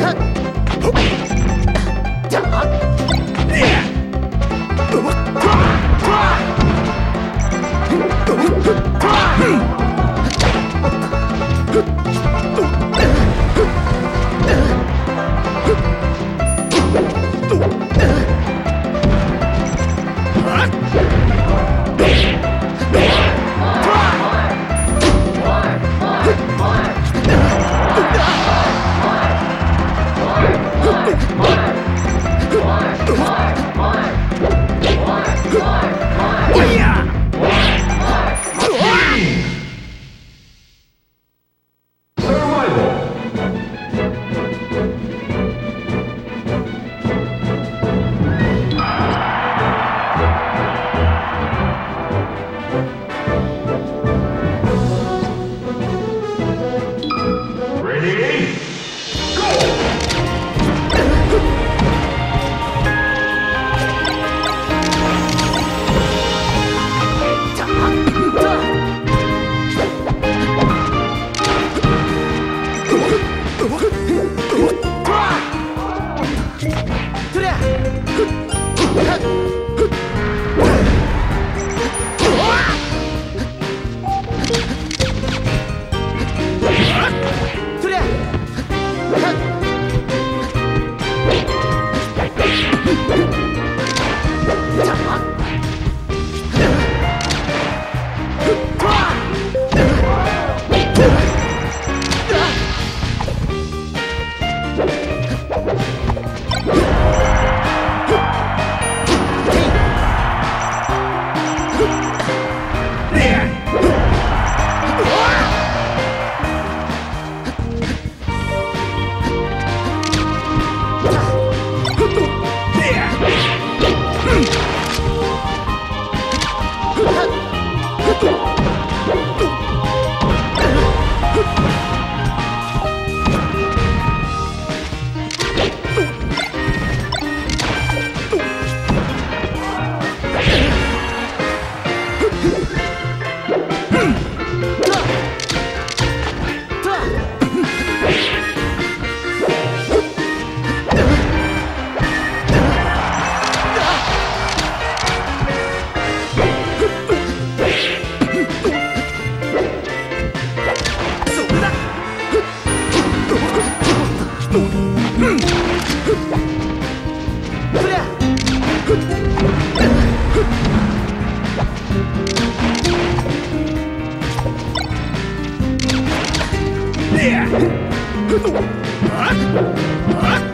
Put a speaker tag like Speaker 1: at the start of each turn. Speaker 1: 看 Yeah! 아! 아!